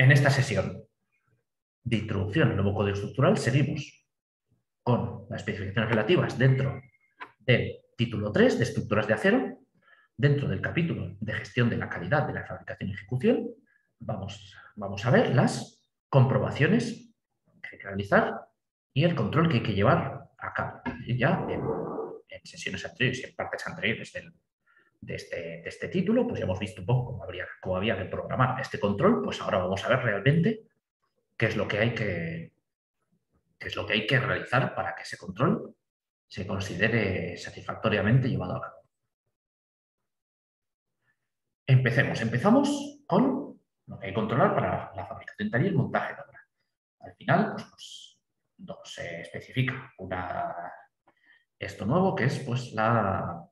En esta sesión de introducción al nuevo código estructural seguimos con las especificaciones relativas dentro del título 3 de estructuras de acero, dentro del capítulo de gestión de la calidad de la fabricación y ejecución, vamos, a ver las comprobaciones que hay que realizar y el control que hay que llevar a cabo. ya en, sesiones anteriores y en partes anteriores de, este, de, este, título, pues ya hemos visto un poco cómo, habría, cómo había que programar este control, pues ahora vamos a ver realmente qué es lo que hay que, qué es lo que, hay que realizar para que ese control se considere satisfactoriamente llevado a cabo. Empecemos. Empezamos con lo que hay que controlar para la fabricación taller y el montaje de obra. Al final, pues, nos especifica una, esto nuevo, que es pues, la,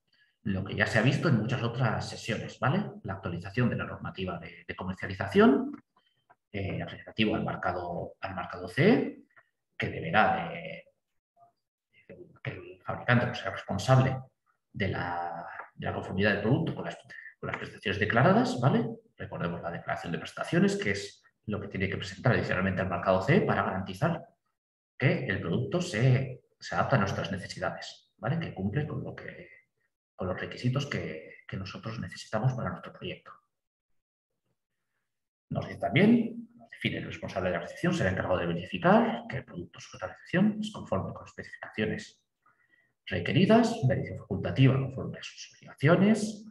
lo que ya se ha visto en muchas otras sesiones, ¿vale? La actualización de la normativa de, comercialización eh, al marcado, al marcado CE, que deberá de, que el fabricante pues, sea responsable de la, conformidad del producto con las, prestaciones declaradas, ¿vale? Recordemos la declaración de prestaciones, que es lo que tiene que presentar adicionalmente al marcado CE para garantizar que el producto se, adapta a nuestras necesidades, ¿vale? Que cumple con, lo que, con los requisitos que, nosotros necesitamos para nuestro proyecto. Nos dice también, nos define el responsable de la recepción, será encargado de verificar que el producto sujeto a recepción es conforme con las especificaciones requeridas, verificación facultativa conforme a sus obligaciones,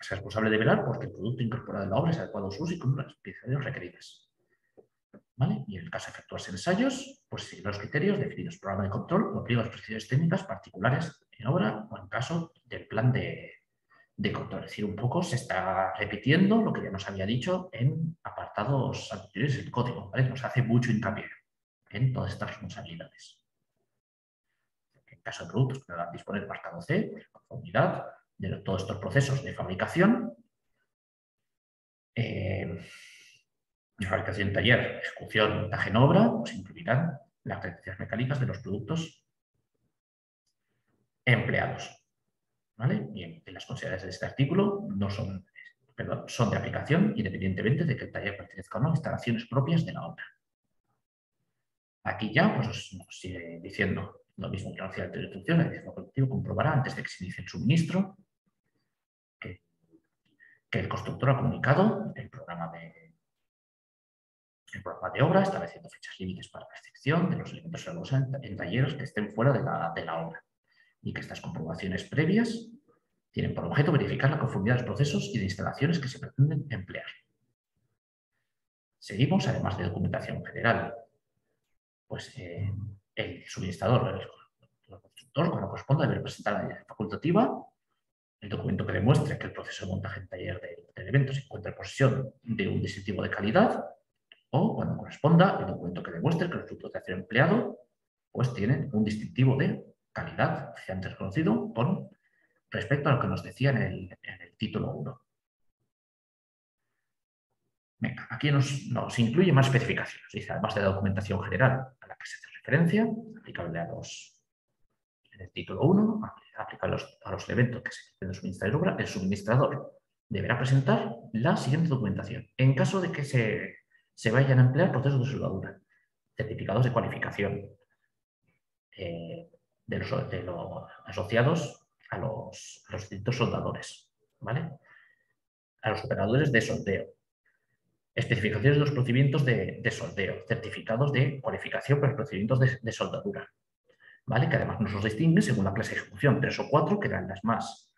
es responsable de velar porque el producto incorporado en la obra es adecuado a su uso y con las especificaciones requeridas. Y en el caso de efectuarse ensayos, pues los criterios definidos programa de control o aplica las técnicas particulares en obra o en caso del plan de, de control. Es decir, un poco se está repitiendo lo que ya nos había dicho en apartados anteriores del código. ¿vale? Nos hace mucho hincapié en todas estas responsabilidades caso de productos puedan disponer marcado C, conformidad de todos estos procesos de fabricación, eh, fabricación en taller, ejecución, montaje en obra, pues incluirán las características mecánicas de los productos empleados. ¿Vale? Bien, las consideraciones de este artículo no son, son de aplicación independientemente de que el taller pertenezca o no a instalaciones propias de la obra. Aquí ya pues, nos sigue diciendo lo mismo que la de instrucción, el diseño colectivo comprobará antes de que se inicie el suministro que, el constructor ha comunicado el programa de, el programa de obra estableciendo fechas límites para la recepción de los elementos en, en talleres que estén fuera de la, de obra y que estas comprobaciones previas tienen por objeto verificar la conformidad de los procesos y de instalaciones que se pretenden emplear. Seguimos, además de documentación general, pues eh, el suministrador, el, constructor, cuando corresponda, debe presentar la facultativa, el documento que demuestre que el proceso de montaje en taller del evento se encuentra en posesión de un distintivo de calidad, o cuando corresponda, el documento que demuestre que los productos de acero empleado pues tienen un distintivo de calidad, antes conocido, con respecto a lo que nos decía en el, título 1. aquí nos, incluye más especificaciones. Dice, además de la documentación general a la que se referencia, aplicable a los, en título 1, aplicable a los, elementos que se pretende suministrar obra, el suministrador deberá presentar la siguiente documentación. En caso de que se, vayan a emplear procesos de soldadura, certificados de cualificación eh, de, los, asociados a los, distintos soldadores, ¿vale? a los operadores de sondeo, especificaciones de los procedimientos de, de soldeo, certificados de cualificación para los procedimientos de, soldadura, ¿vale? que además nos los distinguen según la clase de ejecución, tres o cuatro, que eran las, más,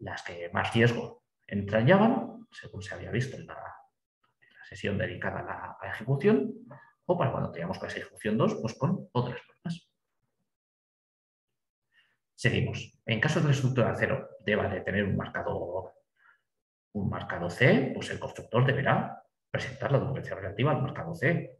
las que más riesgo entrañaban, según se había visto en la, sesión dedicada a la, ejecución, o para cuando teníamos clase de ejecución 2, pues con otras normas. Seguimos. En caso de la estructura de acero deba de tener un marcado, un marcado C, pues el constructor deberá presentar la documentación relativa al marcado C.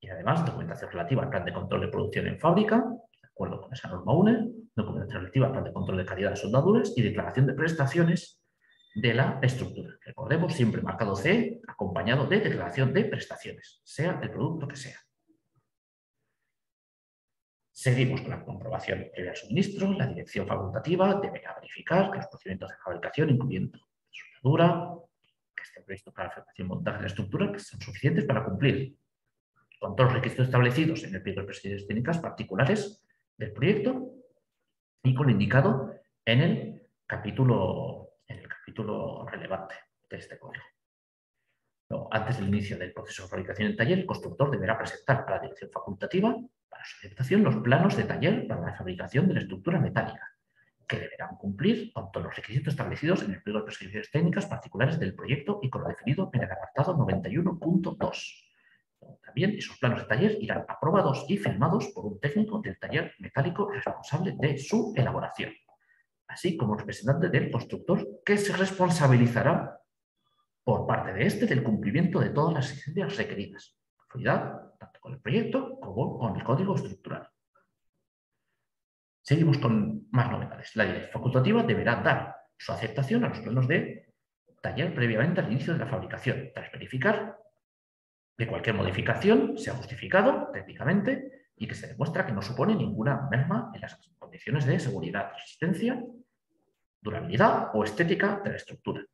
Y, además, documentación relativa al plan de control de producción en fábrica, de acuerdo con esa norma UNE, documentación relativa al plan de control de calidad de soldaduras y declaración de prestaciones de la estructura. Recordemos, siempre marcado C, acompañado de declaración de prestaciones, sea el producto que sea. Seguimos con la comprobación previa al suministro. La dirección facultativa deberá verificar que los procedimientos de fabricación, incluyendo soldadura, previsto para la fabricación y montaje de la estructura que son suficientes para cumplir con todos los requisitos establecidos en el pliego de prescripciones técnicas particulares del proyecto y con lo indicado en el capítulo, capítulo relevante de este código. antes del inicio del proceso de fabricación en taller, el constructor deberá presentar a la dirección facultativa para su aceptación los planos de taller para la fabricación de la estructura metálica, que deberán cumplir con todos los requisitos establecidos en el pliego de prescripciones técnicas particulares del proyecto y con lo definido en el apartado 91.2. También esos planos de taller irán aprobados y firmados por un técnico del taller metálico responsable de su elaboración, así como representante del constructor que se responsabilizará por parte de este del cumplimiento de todas las exigencias requeridas, conformidad tanto con el proyecto como con el código estructural. Seguimos con más novedades. La dirección facultativa deberá dar su aceptación a los planos de taller previamente al inicio de la fabricación, tras verificar que cualquier modificación sea justificado técnicamente y que se demuestra que no supone ninguna merma en las condiciones de seguridad, resistencia, durabilidad o estética de la estructura.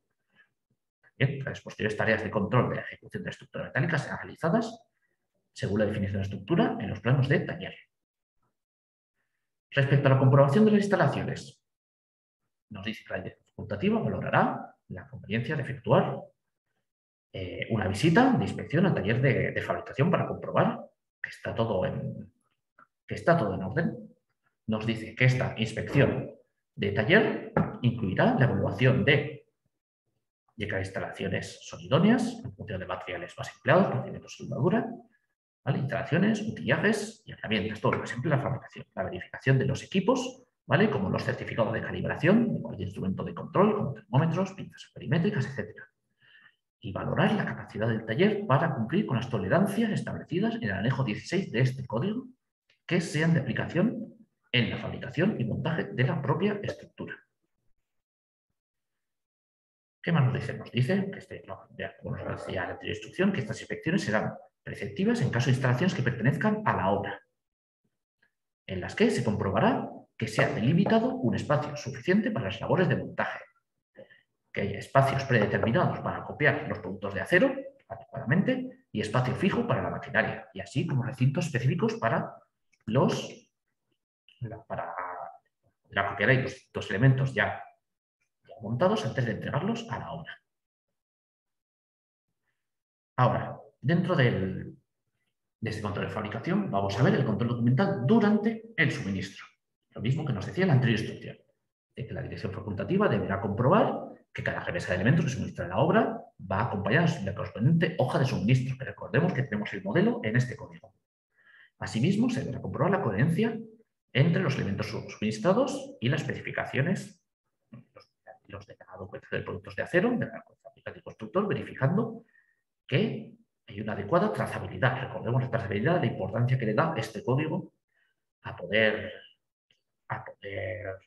las posteriores tareas de control de la ejecución de la estructura metálica serán realizadas según la definición de estructura en los planos de taller. Respecto a la comprobación de las instalaciones, nos dice que la facultativa valorará la conveniencia de efectuar eh, una visita de inspección al taller de, fabricación para comprobar que está, todo en, que está todo en orden. Nos dice que esta inspección de taller incluirá la evaluación de que las instalaciones son idóneas en función de materiales más empleados, procedimientos de soldadura, instalaciones, utillajes y herramientas, todo lo que la fabricación. La verificación de los equipos, ¿vale? como los certificados de calibración de cualquier instrumento de control, como termómetros, pinzas perimétricas, etc y valorar la capacidad del taller para cumplir con las tolerancias establecidas en el anejo 16 de este código que sean de aplicación en la fabricación y montaje de la propia estructura. ¿Qué más nos dice? Nos dice, que este, como nos decía la anterior instrucción, que estas inspecciones serán preceptivas en caso de instalaciones que pertenezcan a la obra, en las que se comprobará que se ha delimitado un espacio suficiente para las labores de montaje, que haya espacios predeterminados para copiar los productos de acero adecuadamente y espacio fijo para la maquinaria, y así como recintos específicos para los para la copiar ahí los, dos elementos ya, montados antes de entregarlos a la obra. Ahora, dentro del, de este control de fabricación, vamos a ver el control documental durante el suministro. Lo mismo que nos decía la anterior instrucción, de que la dirección facultativa deberá comprobar que cada remesa de elementos que suministra la obra va acompañada de la correspondiente hoja de suministro, recordemos que tenemos el modelo en este código. Asimismo, se deberá comprobar la coherencia entre los elementos suministrados y las especificaciones, los, de cada documentación de productos de acero, de la fábrica del constructor, verificando que hay una adecuada trazabilidad. Recordemos la trazabilidad, la importancia que le da este código a poder, a poder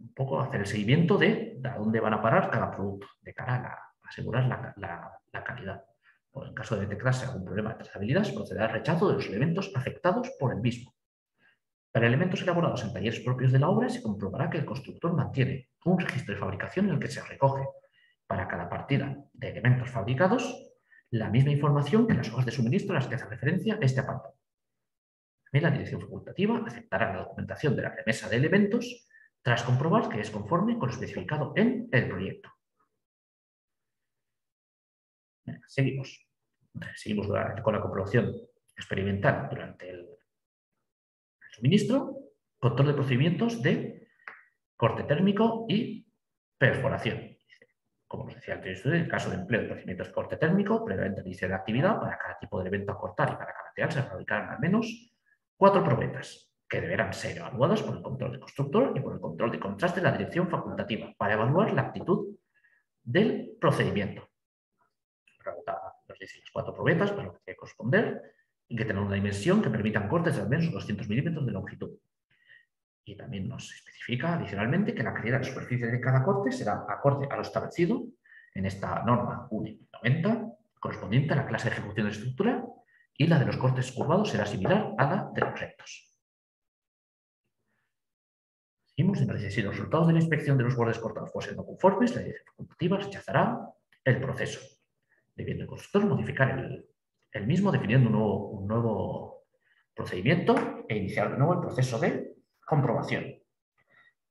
un poco hacer el seguimiento de, a dónde van a parar cada producto, de cara a, asegurar la, calidad. En caso de detectarse algún problema de trazabilidad, se procederá al rechazo de los elementos afectados por el mismo. Para elementos elaborados en talleres propios de la obra, se comprobará que el constructor mantiene un registro de fabricación en el que se recoge para cada partida de elementos fabricados la misma información que las hojas de suministro a las que hace referencia este apartado. También la dirección facultativa aceptará la documentación de la remesa de elementos tras comprobar que es conforme con lo especificado en el proyecto. Seguimos. Seguimos con la comprobación experimental durante el, suministro, control de procedimientos de corte térmico y perforación. Como os decía antes, en el caso de empleo de procedimientos de corte térmico, previamente inicio de actividad, para cada tipo de evento a cortar y para cada se fabricarán al menos cuatro probetas que deberán ser evaluadas por el control de constructor y por el control de contraste de la dirección facultativa para evaluar la actitud del procedimiento. Dice las cuatro probetas para lo que tiene que corresponder y que tengan una dimensión que permitan cortes de al menos 200 milímetros de longitud. Y también nos especifica adicionalmente que la calidad de superficie de cada corte será acorde a lo establecido en esta norma UNI 90, correspondiente a la clase de ejecución de estructura, y la de los cortes curvados será similar a la de los rectos si los resultados de la inspección de los bordes cortados fuesen no conformes, la dirección facultativa rechazará el proceso. Debiendo el constructor modificar el, mismo definiendo un nuevo, un nuevo procedimiento e iniciar de nuevo el proceso de comprobación.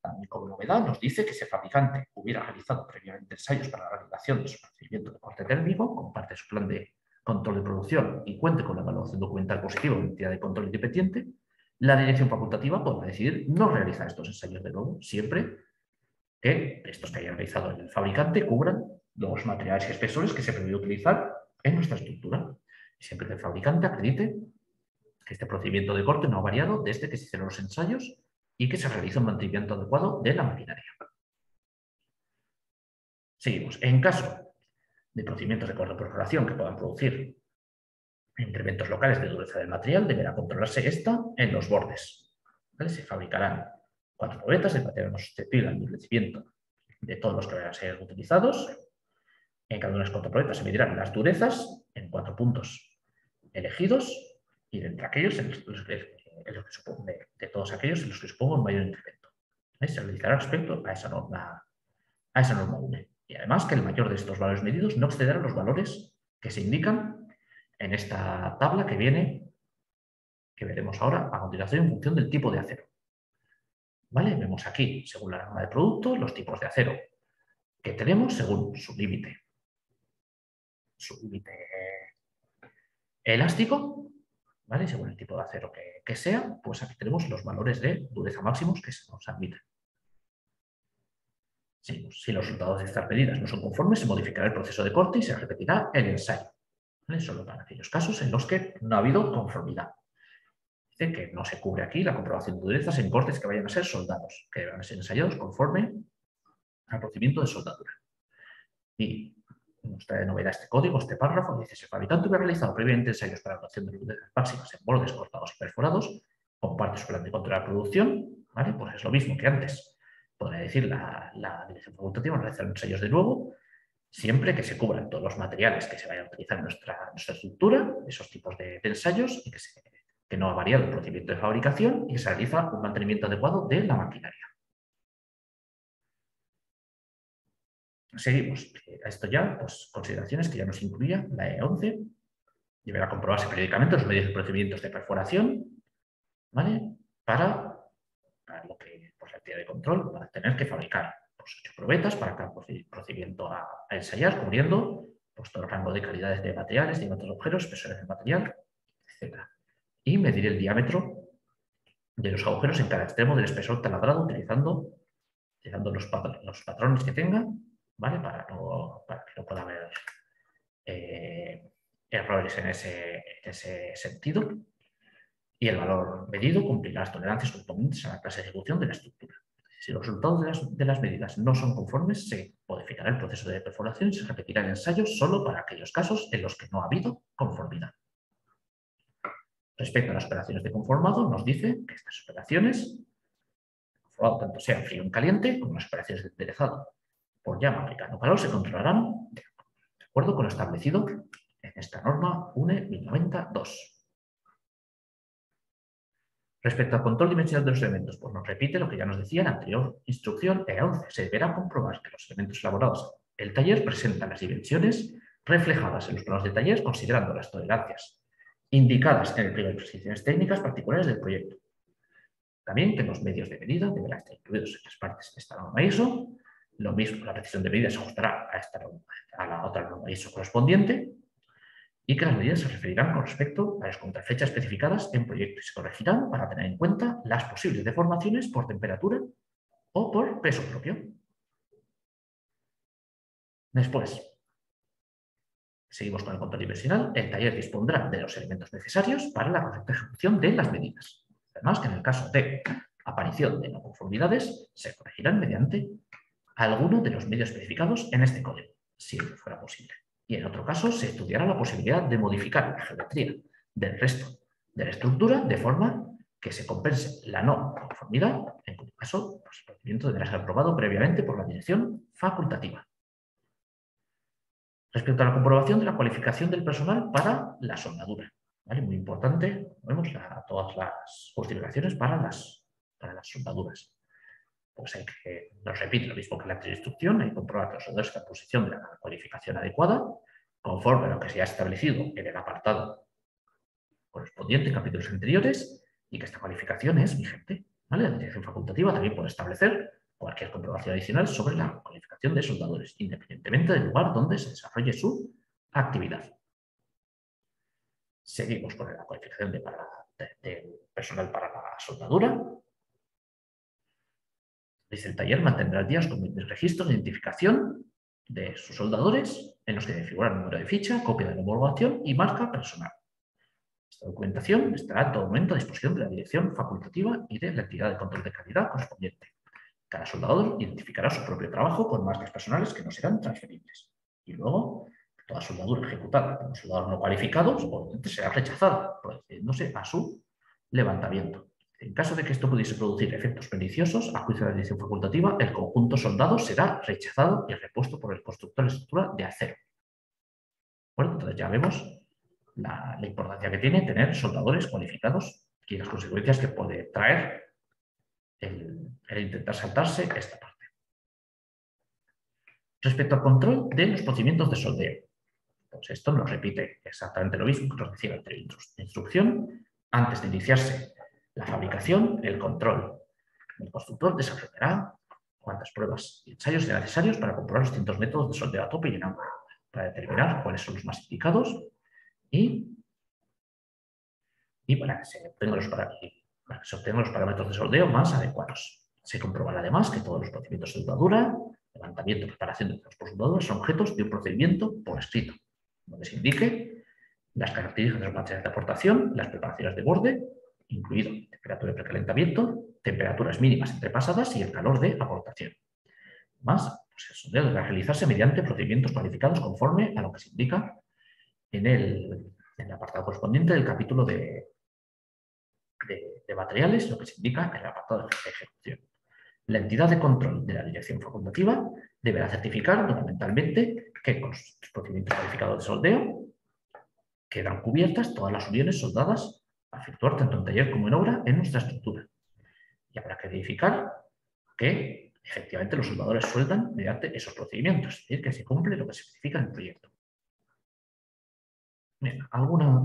También como novedad nos dice que si el fabricante hubiera realizado previamente ensayos para la realización de su procedimiento de corte térmico, comparte su plan de control de producción y cuente con la evaluación documental positiva de entidad de control independiente, la dirección facultativa podrá decidir no realizar estos ensayos de nuevo, siempre que estos que haya realizado el fabricante cubran los materiales y espesores que se prevé utilizar en nuestra estructura. Siempre que el fabricante acredite que este procedimiento de corte no ha variado desde que se hicieron los ensayos y que se realiza un mantenimiento adecuado de la maquinaria. Seguimos. En caso de procedimientos de corte perforación que puedan producir incrementos locales de dureza del material, deberá controlarse esta en los bordes. Se fabricarán cuatro probetas de material no susceptible al endurecimiento de todos los que vayan a ser utilizados. En cada una de las cuatro probetas se medirán las durezas en cuatro puntos elegidos y entre aquellos en los que de, todos aquellos en los que supongo un mayor incremento. Se realizará respecto a esa norma, a esa norma 1. Y además que el mayor de estos valores medidos no excederá los valores que se indican en esta tabla que viene, que veremos ahora a continuación en función del tipo de acero. ¿Vale? Vemos aquí, según la norma de producto, los tipos de acero que tenemos según su límite. Su límite elástico según el tipo de acero que, sea, pues aquí tenemos los valores de dureza máximos que se nos admiten. Pues, si, los resultados de estas medidas no son conformes, se modificará el proceso de corte y se repetirá el ensayo. Solo para aquellos casos en los que no ha habido conformidad. Dice que no se cubre aquí la comprobación de durezas en cortes que vayan a ser soldados, que van a ser ensayados conforme al procedimiento de soldadura. Y nos trae de novedad este código, este párrafo, dice, si el fabricante hubiera realizado previamente ensayos para la adopción de luces máximas en bordes cortados y perforados, comparte su plan de control de la producción, ¿vale? Pues es lo mismo que antes. Podría decir la, dirección facultativa, realizar ensayos de nuevo, siempre que se cubran todos los materiales que se vayan a utilizar en nuestra, estructura, esos tipos de, ensayos, y que, que no ha variado el procedimiento de fabricación y se realiza un mantenimiento adecuado de la maquinaria. Seguimos. esto ya, pues, consideraciones que ya nos incluía la E11. Deberá comprobarse periódicamente los medios y procedimientos de perforación, ¿vale? Para, lo que pues, la actividad de control va a tener que fabricar pues, ocho probetas para cada procedimiento a, ensayar, cubriendo pues, todo el rango de calidades de materiales, de otros objetos, espesores de material, etc. Y medir el diámetro de los agujeros en cada extremo del espesor taladrado utilizando, utilizando los, los patrones que tenga ¿vale? Para, que no pueda haber eh, errores en ese, sentido. Y el valor medido cumplirá las tolerancias correspondientes a la clase de ejecución de la estructura. Si los resultados de las, medidas no son conformes, se modificará el proceso de perforación y se repetirá el ensayo solo para aquellos casos en los que no ha habido conformidad. Respecto a las operaciones de conformado, nos dice que estas operaciones, tanto sean frío en caliente como las operaciones de enderezado por llama aplicando calor se controlarán de acuerdo con lo establecido en esta norma UNE 1092. Respecto al control dimensional de los elementos, pues nos repite lo que ya nos decía en la anterior instrucción E11. Se deberá comprobar que los elementos elaborados en el taller presentan las dimensiones reflejadas en los planos de taller considerando las tolerancias indicadas en el pliego de prescripciones técnicas particulares del proyecto. También que los medios de medida deberán estar incluidos en las partes de esta norma ISO lo mismo, la precisión de medida se ajustará a, esta, a la otra norma ISO correspondiente y que las medidas se referirán con respecto a las contrafechas especificadas en proyecto y se corregirán para tener en cuenta las posibles deformaciones por temperatura o por peso propio. Después, seguimos con el control dimensional. El taller dispondrá de los elementos necesarios para la correcta ejecución de las medidas. Además, que en el caso de aparición de no conformidades, se corregirán mediante alguno de los medios especificados en este código, si fuera posible. Y en otro caso, se estudiará la posibilidad de modificar la geometría del resto de la estructura de forma que se compense la no conformidad, en cuyo caso el procedimiento deberá ser aprobado previamente por la dirección facultativa. Respecto a la comprobación de la cualificación del personal para la soldadura. Muy importante, vemos todas las justificaciones para las, para las soldaduras pues hay que, nos repite lo mismo que la anterior instrucción, hay que comprobar que los soldadores están en posición de la cualificación adecuada conforme a lo que se ha establecido en el apartado correspondiente en capítulos anteriores y que esta cualificación es vigente. La dirección facultativa también puede establecer cualquier comprobación adicional sobre la cualificación de soldadores, independientemente del lugar donde se desarrolle su actividad. Seguimos con la cualificación de, personal para la soldadura. Dice el taller mantendrá días con registro de identificación de sus soldadores en los que debe figurar el número de ficha, copia de la homologación y marca personal. Esta documentación estará en todo momento a disposición de la dirección facultativa y de la entidad de control de calidad correspondiente. Cada soldador identificará su propio trabajo con marcas personales que no serán transferibles. Y luego, toda soldadura ejecutada por un soldador no cualificado será rechazada, procediéndose a su levantamiento. En caso de que esto pudiese producir efectos perniciosos, a juicio de la dirección facultativa, el conjunto soldado será rechazado y repuesto por el constructor de estructura de acero. Bueno, entonces ya vemos la, importancia que tiene tener soldadores cualificados y las consecuencias que puede traer el, intentar saltarse esta parte. Respecto al control de los procedimientos de soldeo, pues esto nos repite exactamente lo mismo que nos decía la instrucción. Antes de iniciarse la fabricación, el control. El constructor desarrollará cuántas pruebas y ensayos sean necesarios para comprobar los distintos métodos de soldeo a tope y en ángulo, para determinar cuáles son los más indicados y, para, que se obtengan los, parámetros de soldeo más adecuados. Se comprobará además que todos los procedimientos de soldadura, levantamiento y preparación de los soldadura son objetos de un procedimiento por escrito, donde se indique las características de los materiales de aportación, las preparaciones de borde, incluido temperatura de precalentamiento, temperaturas mínimas entrepasadas y el calor de aportación. Más, pues el sondeo debe realizarse mediante procedimientos cualificados conforme a lo que se indica en el, apartado correspondiente del capítulo de, de, materiales, lo que se indica en el apartado de ejecución. La entidad de control de la dirección facultativa deberá certificar documentalmente que con los procedimientos cualificados de soldeo quedan cubiertas todas las uniones soldadas a efectuar tanto en taller como en obra en nuestra estructura. Y habrá que verificar que efectivamente los soldadores sueldan mediante esos procedimientos, es decir, que se cumple lo que se especifica en el proyecto. ¿alguna,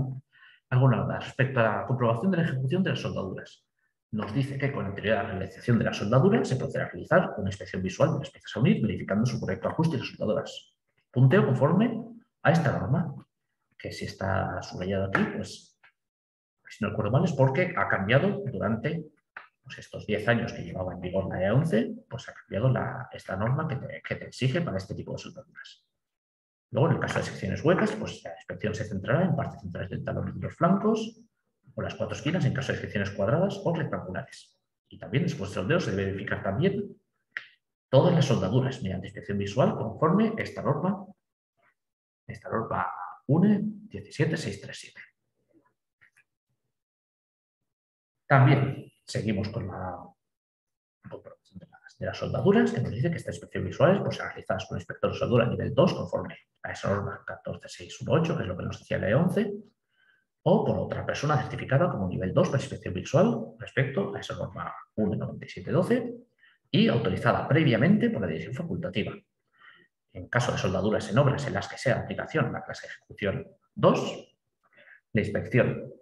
alguna respecto a la comprobación de la ejecución de las soldaduras? Nos dice que con anterioridad a la realización de la soldadura se procederá a realizar una inspección visual de las piezas a unir, verificando su correcto ajuste y las soldaduras. Punteo conforme a esta norma, que si está subrayado aquí, pues si no recuerdo mal, es porque ha cambiado durante pues, estos 10 años que llevaba en vigor la E11, pues ha cambiado esta norma que te, que te, exige para este tipo de soldaduras. Luego, en el caso de secciones huecas, pues la inspección se centrará en partes centrales del talón y los flancos, o las cuatro esquinas en caso de secciones cuadradas o rectangulares. Y también después de soldeo se debe verificar también todas las soldaduras mediante inspección visual conforme esta norma, esta norma 1 17637. También seguimos con la de las soldaduras, que nos dice que esta inspección visual pues, será realizada por un inspector de soldadura nivel 2, conforme a esa norma 14618, que es lo que nos decía la E11, o por otra persona certificada como nivel 2 para inspección visual respecto a esa norma 19712 y autorizada previamente por la dirección facultativa. En caso de soldaduras en obras en las que sea aplicación la clase de ejecución 2, la inspección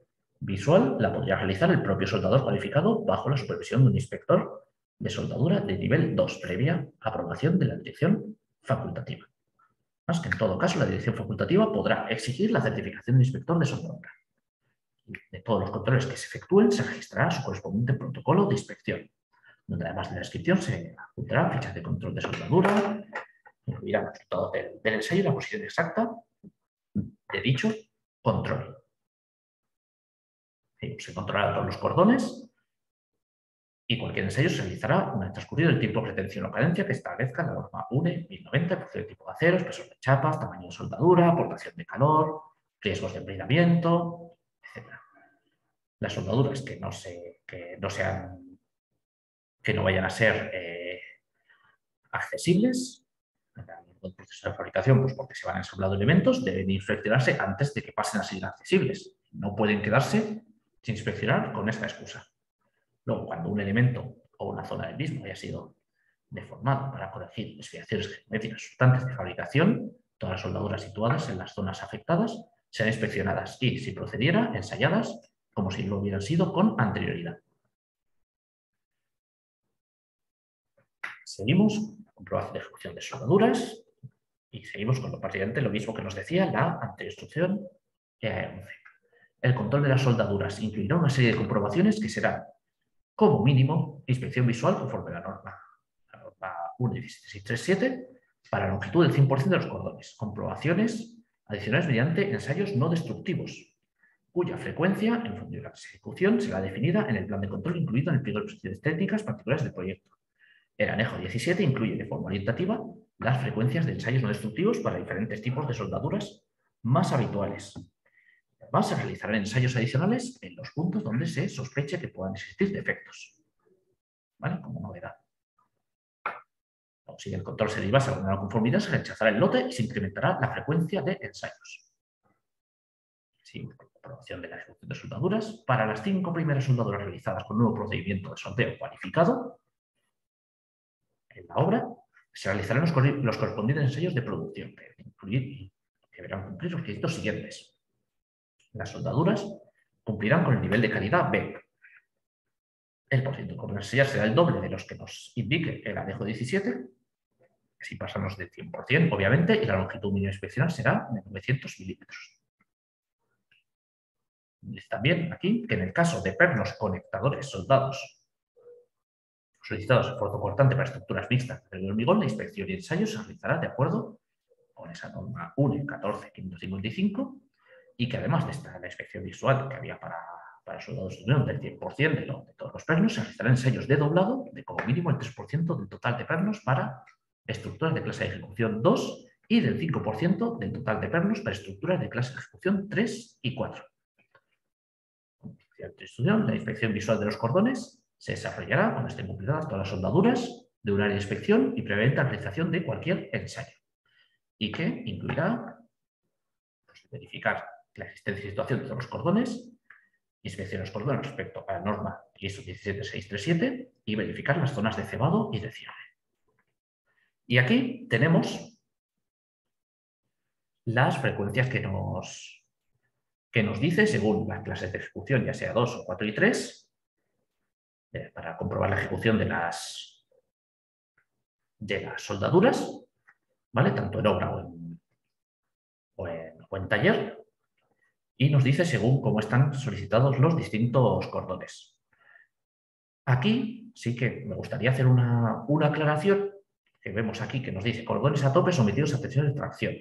visual la podría realizar el propio soldador cualificado bajo la supervisión de un inspector de soldadura de nivel 2, previa aprobación de la dirección facultativa. Más que en todo caso, la dirección facultativa podrá exigir la certificación de inspector de soldadura. De todos los controles que se efectúen, se registrará su correspondiente protocolo de inspección, donde además de la descripción se adjuntarán fichas de control de soldadura, incluirá el resultado del, del ensayo y la posición exacta de dicho control. Se controlarán todos los cordones y cualquier ensayo se realizará una vez transcurrido el tiempo de retención o cadencia que establezca la norma UNE 1090, por de tipo de acero, espesor de chapas, tamaño de soldadura, aportación de calor, riesgos de empleamiento, etc. Las soldaduras que no, se, que no sean, que no vayan a ser eh, accesibles en el proceso de fabricación, pues porque se van ensamblando elementos, deben inspeccionarse antes de que pasen a ser accesibles. No pueden quedarse sin inspeccionar con esta excusa. Luego, cuando un elemento o una zona del mismo haya sido deformado para corregir desviaciones geométricas resultantes de fabricación, Todas las soldaduras situadas en las zonas afectadas serán inspeccionadas y, si procediera, ensayadas como si lo hubieran sido con anterioridad. Seguimos, comprobación de ejecución de soldaduras y seguimos con lo prácticamente lo mismo que nos decía la anteinstrucción EA11. El control de las soldaduras incluirá una serie de comprobaciones que serán, como mínimo, inspección visual conforme a la norma, la norma 1.17637 para longitud del 100% de los cordones, comprobaciones adicionales mediante ensayos no destructivos, cuya frecuencia, en función de la ejecución, será definida en el plan de control incluido en el pliego de prescripciones técnicas particulares del proyecto. El anejo 17 incluye de forma orientativa las frecuencias de ensayos no destructivos para diferentes tipos de soldaduras más habituales. Además, se realizarán ensayos adicionales en los puntos donde se sospeche que puedan existir defectos. ¿Vale? Como novedad. si el control se deriva según la conformidad, se rechazará el lote y se incrementará la frecuencia de ensayos. Sí, aprobación de la ejecución de soldaduras. Para las cinco primeras soldaduras realizadas con nuevo procedimiento de sorteo cualificado, en la obra se realizarán los, correspondientes ensayos de producción, que, deberán cumplir los requisitos siguientes. Las soldaduras cumplirán con el nivel de calidad B. El porcentaje comercial será el doble de los que nos indique el anejo 17, si pasamos de 100%, obviamente, y la longitud mínima inspeccional será de 900 milímetros. También aquí que en el caso de pernos conectadores soldados solicitados esfuerzo cortante para estructuras mixtas de hormigón, la inspección y ensayo se realizará de acuerdo con esa norma 1 14555 y que además de esta la inspección visual que había para, para soldados de unión del 100% de, de todos los pernos, se realizarán ensayos de doblado de como mínimo el 3% del total de pernos para estructuras de clase de ejecución 2 y del 5% del total de pernos para estructuras de clase de ejecución 3 y 4. La inspección visual de los cordones se desarrollará cuando estén completadas todas las soldaduras de un área de inspección y previamente la realización de cualquier ensayo. Y que incluirá pues, verificar la existencia y situación de todos los cordones, inspeccionar los cordones respecto a la norma ISO 17637 y verificar las zonas de cebado y de cierre. Y aquí tenemos las frecuencias que nos, que nos dice según las clases de ejecución, ya sea 2 o 4 y 3, eh, para comprobar la ejecución de las, de las soldaduras, ¿vale? tanto en obra o en, taller, y nos dice según cómo están solicitados los distintos cordones. Aquí sí que me gustaría hacer una, una aclaración, que vemos aquí que nos dice cordones a tope sometidos a tensión de tracción.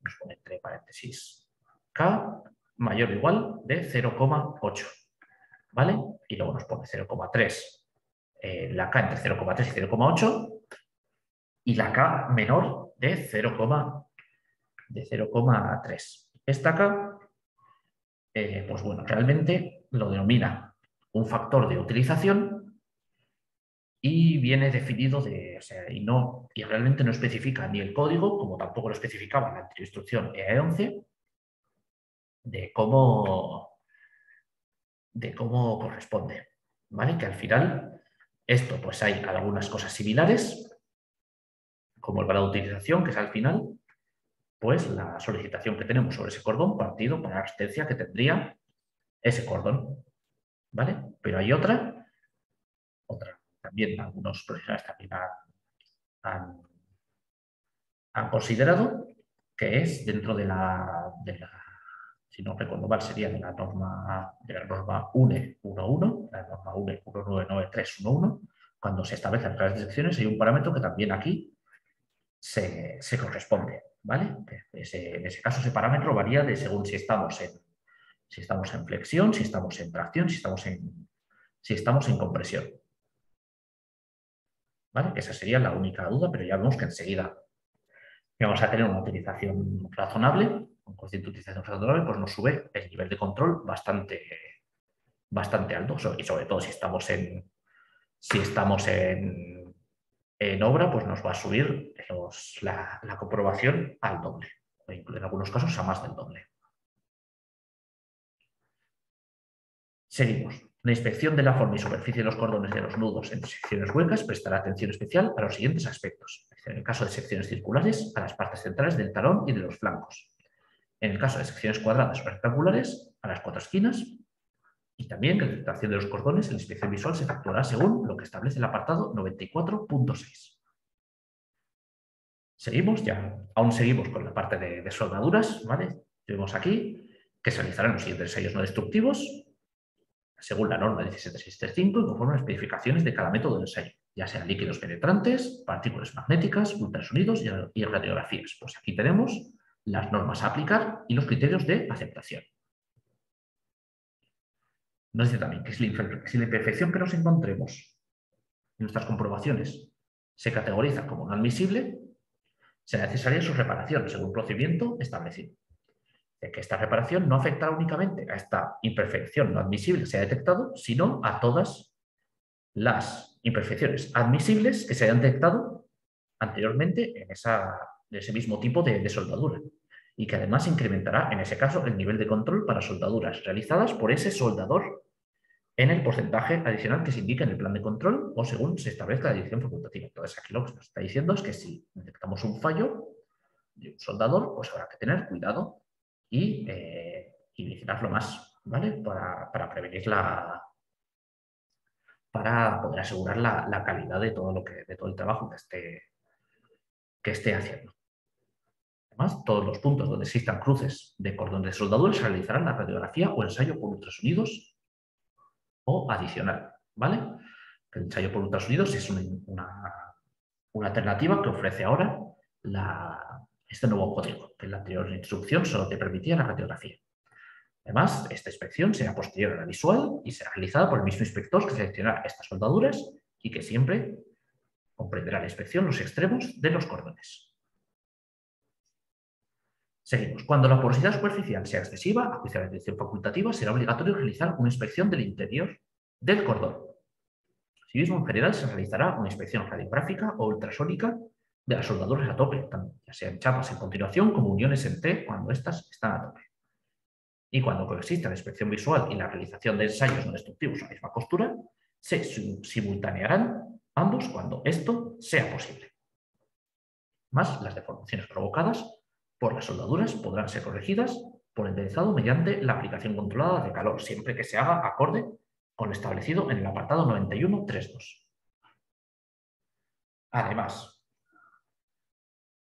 Nos pone entre paréntesis K mayor o igual de 0,8. ¿vale? Y luego nos pone 0,3, eh, la K entre 0,3 y 0,8 y la K menor de 0,3. Esta K, eh, pues bueno, realmente lo denomina un factor de utilización y viene definido de, o sea, y, no, y realmente no especifica ni el código, como tampoco lo especificaba la anterior instrucción EA11, de cómo, de cómo corresponde. ¿Vale? Que al final, esto, pues hay algunas cosas similares, como el grado de utilización, que es al final, pues la solicitación que tenemos sobre ese cordón partido por la resistencia que tendría ese cordón. ¿Vale? Pero hay otra, otra, también algunos profesionales también han, considerado que es dentro de la, si no recuerdo mal, sería de la norma, de la norma UNE 11, la norma UNE 199311, cuando se establecen las secciones hay un parámetro que también aquí se, corresponde. ¿vale? en ese caso, ese parámetro varía de según si estamos en, si estamos en flexión, si estamos en tracción, si estamos en, si estamos en compresión. ¿Vale? Esa sería la única duda, pero ya vemos que enseguida vamos a tener una utilización razonable con cociente de utilización razonable, pues nos sube el nivel de control bastante, bastante alto. Y sobre todo si estamos en, si estamos en, en obra, pues nos va a subir la, la, comprobación al doble, o en algunos casos a más del doble. Seguimos. La inspección de la forma y superficie de los cordones de los nudos en secciones huecas prestará atención especial a los siguientes aspectos En el caso de secciones circulares, a las partes centrales del talón y de los flancos. En el caso de secciones cuadradas o rectangulares, a las cuatro esquinas. Y también que la detectación de los cordones en la inspección visual se efectuará según lo que establece el apartado 94.6. Seguimos, ya aún seguimos con la parte de, soldaduras, ¿vale? Tenemos aquí que se realizarán los siguientes ensayos no destructivos, según la norma 17635 y conforme a las especificaciones de cada método de ensayo, ya sean líquidos penetrantes, partículas magnéticas, ultrasonidos y radiografías. Pues aquí tenemos las normas a aplicar y los criterios de aceptación. Nos dice también que si la imperfección que nos encontremos en nuestras comprobaciones se categoriza como no admisible, será necesaria su reparación según procedimiento establecido. De que esta reparación no afectará únicamente a esta imperfección no admisible que se ha detectado, sino a todas las imperfecciones admisibles que se hayan detectado anteriormente en, ese mismo tipo de soldadura y que además incrementará, en ese caso, el nivel de control para soldaduras realizadas por ese soldador en el porcentaje adicional que se indica en el plan de control o según se establezca la dirección facultativa. Entonces, aquí lo que nos está diciendo es que si detectamos un fallo de un soldador, pues habrá que tener cuidado y, eh, vigilarlo más, ¿vale? Para, prevenir la... para poder asegurar la, calidad de todo, lo que, de todo el trabajo que esté, que esté haciendo. Además, todos los puntos donde existan cruces de cordón de soldadura se realizarán la radiografía o ensayo por ultrasonidos o adicional. ¿vale? El ensayo por ultrasonidos es una, alternativa que ofrece ahora este nuevo código, que en la anterior instrucción solo te permitía la radiografía. Además, esta inspección será posterior a la visual y será realizada por el mismo inspector que seleccionará estas soldaduras y que siempre comprenderá la inspección los extremos de los cordones. Seguimos. Cuando la porosidad superficial sea excesiva, a juicio de la dirección facultativa, será obligatorio realizar una inspección del interior del cordón. Asimismo, en general, se realizará una inspección radiográfica o ultrasónica de las soldaduras a tope, ya sean chapas en continuación como uniones en T cuando éstas están a tope. Y cuando coexista la inspección visual y la realización de ensayos no destructivos a la misma costura, se simultanearán ambos cuando esto sea posible. Más las deformaciones provocadas por las soldaduras podrán ser corregidas por enderezado mediante la aplicación controlada de calor, siempre que se haga acorde con lo establecido en el apartado 91.3.2. Además,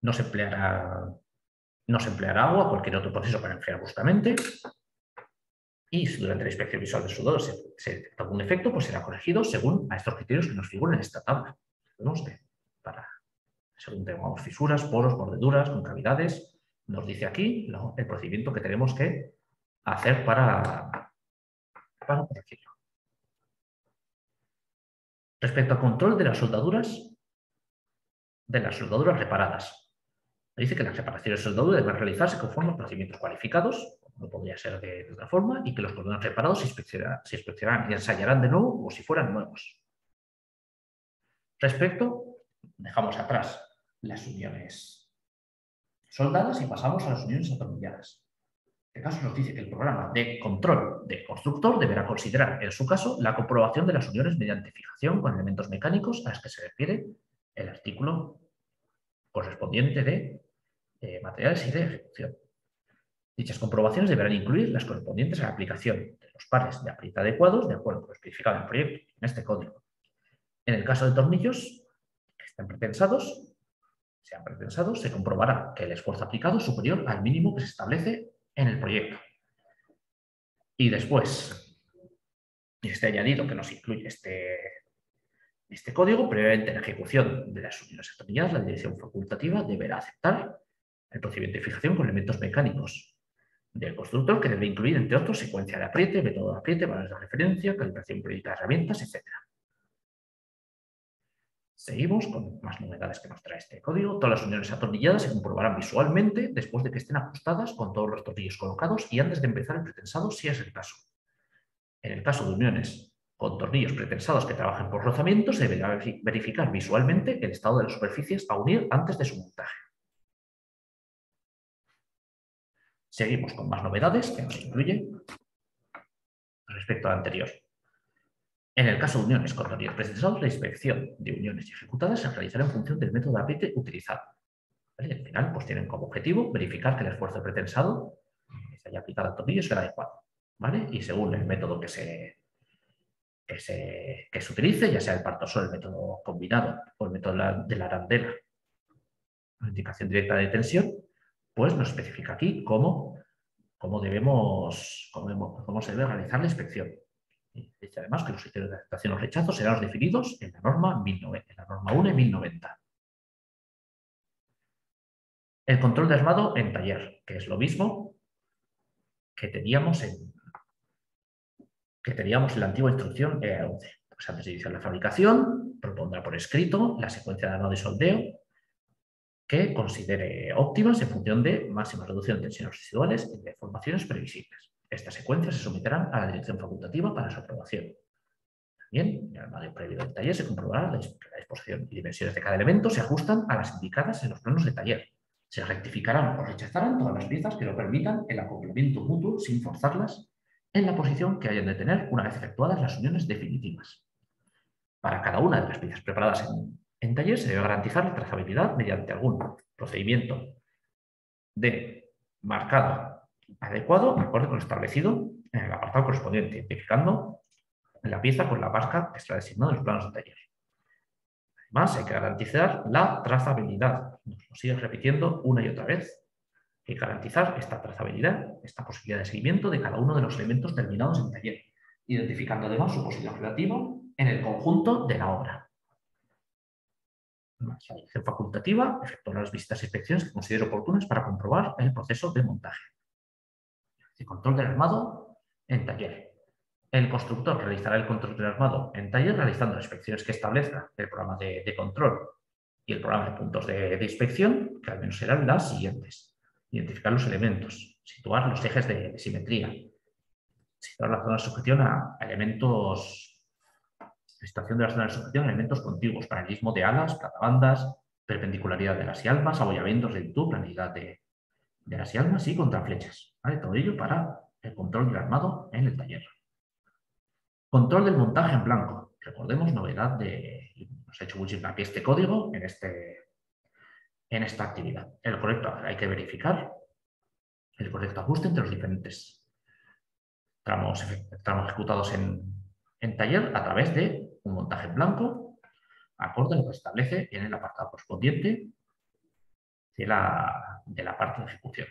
no se empleará, no se empleará agua cualquier otro proceso para enfriar bruscamente. Y si durante la inspección visual del sudor se, detecta algún efecto, pues será corregido según a estos criterios que nos figuran en esta tabla. para según tengamos fisuras, poros, mordeduras, concavidades, nos dice aquí el procedimiento que tenemos que hacer para, para. Respecto al control de las soldaduras, de las soldaduras reparadas. Dice que las reparaciones de soldadura deben realizarse conforme a procedimientos cualificados, no podría ser de, otra forma, y que los cordones reparados se inspeccionarán, y ensayarán de nuevo como si fueran nuevos. Respecto, dejamos atrás las uniones soldadas y pasamos a las uniones atornilladas. En este caso nos dice que el programa de control del constructor deberá considerar, en su caso, la comprobación de las uniones mediante fijación con elementos mecánicos a las que se refiere el artículo correspondiente de eh, materiales y de ejecución. Dichas comprobaciones deberán incluir las correspondientes a la aplicación de los pares de aprieta adecuados de acuerdo con lo especificado en el proyecto, en este código. En el caso de tornillos que estén pretensados, sean pretensados, se comprobará que el esfuerzo aplicado es superior al mínimo que se establece en el proyecto. Y después, este añadido que nos incluye este, este código, previamente la ejecución de las uniones atornilladas, la dirección facultativa deberá aceptar el procedimiento de fijación con elementos mecánicos del constructor que debe incluir, entre otros, secuencia de apriete, método de apriete, valores de referencia, calibración periódica de herramientas, etc. Seguimos con más novedades que nos trae este código. Todas las uniones atornilladas se comprobarán visualmente después de que estén ajustadas con todos los tornillos colocados y antes de empezar el pretensado, si es el caso. En el caso de uniones con tornillos pretensados que trabajen por rozamiento, se deberá verificar visualmente el estado de las superficies a unir antes de su montaje. Seguimos con más novedades que nos incluye respecto al anterior. En el caso de uniones con tornillos precensados, la inspección de uniones ejecutadas se realizará en función del método de apriete utilizado. Al final, pues tienen como objetivo verificar que el esfuerzo pretensado que se haya aplicado al tornillo sea adecuado. ¿vale? Y según el método que se, que se, que se utilice, ya sea el partosol, el método combinado o el método de la arandela, la indicación directa de tensión, pues nos especifica aquí cómo, cómo debemos, cómo, cómo se debe realizar la inspección. Dice además que los criterios de aceptación o rechazo serán los definidos en la norma, 1090, en la norma 1 1090. El control de armado en taller, que es lo mismo que teníamos en, que teníamos en la antigua instrucción E11. Pues antes de iniciar la fabricación, propondrá por escrito la secuencia de armado y soldeo que considere óptimas en función de máxima reducción de tensiones residuales y de formaciones previsibles. Estas secuencias se someterán a la dirección facultativa para su aprobación. También, en el armario previo del taller se comprobará la disposición y dimensiones de cada elemento se ajustan a las indicadas en los planos de taller. Se rectificarán o rechazarán todas las piezas que lo permitan el acoplamiento mutuo sin forzarlas en la posición que hayan de tener una vez efectuadas las uniones definitivas. Para cada una de las piezas preparadas en, taller se debe garantizar la trazabilidad mediante algún procedimiento de marcado adecuado, acorde con lo establecido en el apartado correspondiente, identificando la pieza con la marca que está designada en los planos taller. Además, hay que garantizar la trazabilidad. Nos lo sigue repitiendo una y otra vez y garantizar esta trazabilidad, esta posibilidad de seguimiento de cada uno de los elementos terminados en taller, identificando además su posición relativa en el conjunto de la obra. La facultativa efectuará las visitas e inspecciones que considere oportunas para comprobar el proceso de montaje. El control del armado en taller. El constructor realizará el control del armado en taller realizando las inspecciones que establezca el programa de, control y el programa de puntos de inspección, que al menos serán las siguientes identificar los elementos, situar los ejes de, simetría, situar la zona de sujeción a, elementos, situación de la zona de sujeción elementos contiguos, paralelismo de alas, platabandas, perpendicularidad de las y almas, abollamientos, lentitud, planidad de, las y almas y contraflechas. Todo ello para el control del armado en el taller. Control del montaje en blanco. Recordemos, novedad de... Nos ha hecho hincapié este código en este en esta actividad. El correcto, hay que verificar el correcto ajuste entre los diferentes tramos, ejecutados en, taller a través de un montaje en blanco, acorde a lo que establece en el apartado correspondiente de la, de la parte de ejecución.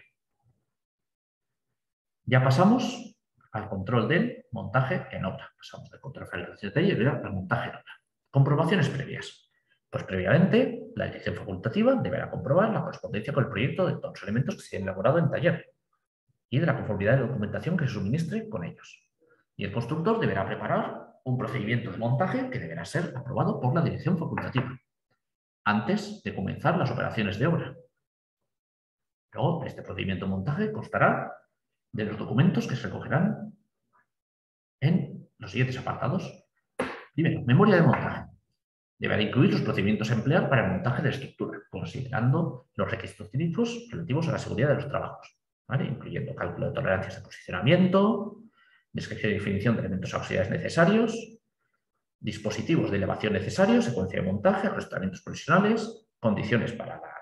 Ya pasamos al control del montaje en obra. Pasamos del control de realización de taller al montaje en obra. Comprobaciones previas. Pues previamente, la dirección facultativa deberá comprobar la correspondencia con el proyecto de todos los elementos que se hayan elaborado en taller y de la conformidad de documentación que se suministre con ellos. Y el constructor deberá preparar un procedimiento de montaje que deberá ser aprobado por la dirección facultativa antes de comenzar las operaciones de obra. Luego, este procedimiento de montaje constará de los documentos que se recogerán en los siguientes apartados. Primero, memoria de montaje deberá incluir los procedimientos a emplear para el montaje de la estructura, considerando los requisitos técnicos relativos a la seguridad de los trabajos, incluyendo cálculo de tolerancias de posicionamiento, descripción y definición de elementos auxiliares necesarios, dispositivos de elevación necesarios, secuencia de montaje, arrastramientos provisionales, condiciones para la,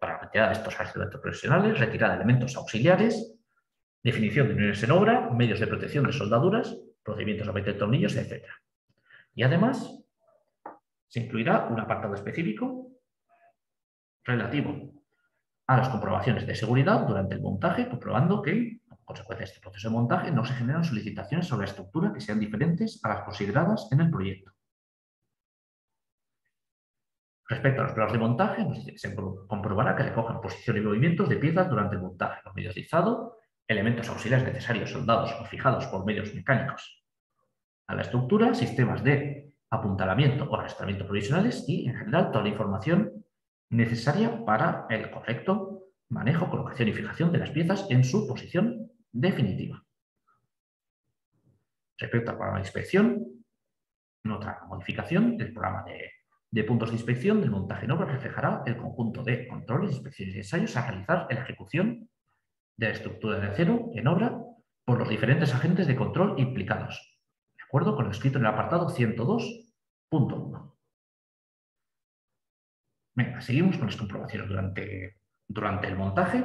para, de estos arrastramientos provisionales, retirada de elementos auxiliares, definición de uniones en obra, medios de protección de soldaduras, procedimientos a meter tornillos, etc. Y además, se incluirá un apartado específico relativo a las comprobaciones de seguridad durante el montaje, comprobando que, a consecuencia de este proceso de montaje, no se generan solicitaciones sobre la estructura que sean diferentes a las consideradas en el proyecto. Respecto a los planos de montaje, se comprobará que recogen posición y movimientos de piezas durante el montaje, los medios de izado, elementos auxiliares necesarios soldados o fijados por medios mecánicos a la estructura, sistemas de apuntalamiento o arrastramiento provisionales y, en general, toda la información necesaria para el correcto manejo, colocación y fijación de las piezas en su posición definitiva. Respecto al programa de inspección, otra modificación del programa de, puntos de inspección del montaje en obra reflejará el conjunto de controles, inspecciones y ensayos a realizar en la ejecución de la estructura de acero en obra por los diferentes agentes de control implicados, acuerdo con lo escrito en el apartado 102.1. Venga, seguimos con las comprobaciones durante, durante el montaje.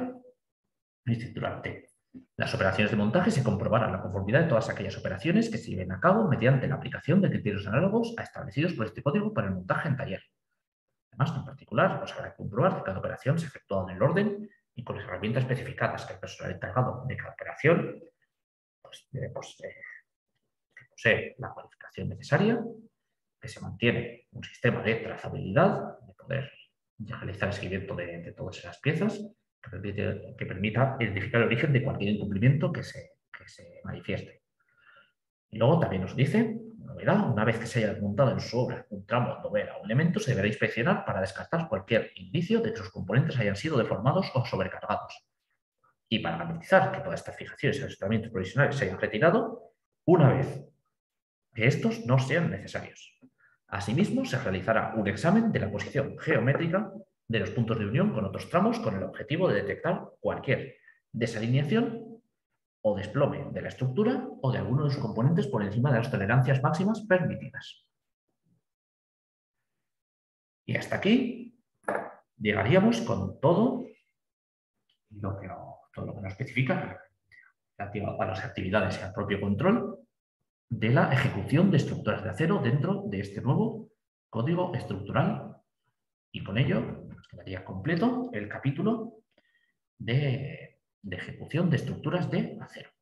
Durante las operaciones de montaje se comprobará la conformidad de todas aquellas operaciones que se lleven a cabo mediante la aplicación de criterios análogos a establecidos por este código para el montaje en taller. Además, en particular, os habrá que comprobar que cada operación se ha efectuado en el orden y con las herramientas especificadas que el personal encargado de cada operación pues, pues posee la cualificación necesaria, que se mantiene un sistema de trazabilidad, de poder realizar el seguimiento de, todas esas piezas, que, permita identificar el origen de cualquier incumplimiento que se, manifieste. Y luego también nos dice, novedad, una vez que se haya desmontado en su obra un tramo, novela o elemento, se deberá inspeccionar para descartar cualquier indicio de que sus componentes hayan sido deformados o sobrecargados. Y para garantizar que todas estas fijaciones y ajustamientos provisionales se hayan retirado, una vez que estos no sean necesarios. Asimismo, se realizará un examen de la posición geométrica de los puntos de unión con otros tramos con el objetivo de detectar cualquier desalineación o desplome de la estructura o de alguno de sus componentes por encima de las tolerancias máximas permitidas. Y hasta aquí llegaríamos con todo lo que, todo lo que nos especifica a las actividades y al propio control de la ejecución de estructuras de acero dentro de este nuevo código estructural y con ello quedaría completo el capítulo de, de ejecución de estructuras de acero.